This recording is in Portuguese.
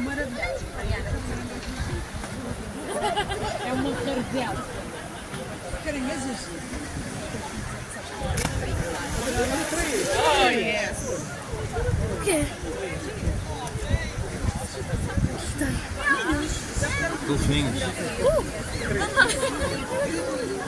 maravilhosa. Tá é uma carvela. Caranguejos. Oh, yes. O quê? Golfinhos. Uh!